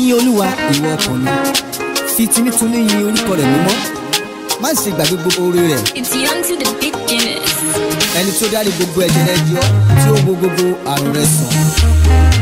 yìn olúwa ìwọ ọkàn mi fi tinútinú yìn orúkọ rẹ̀ mímọ́ má ṣe gbàgbé gbogbo oore rẹ̀. it's young to the big Guinness. ẹni tó dárí gbogbo ẹ̀jẹ̀ rẹ̀ yọ tí ó wo gbogbo àrùn rẹ̀ sàn.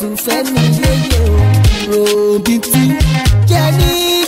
sùn fẹ́ mi yéye o ròbìtì jẹ́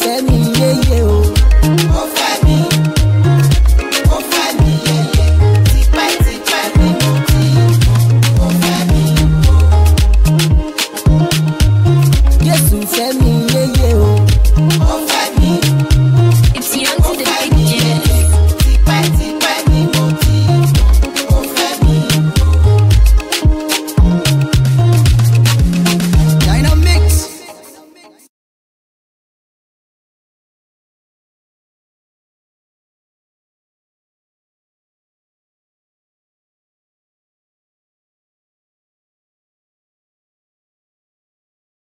send me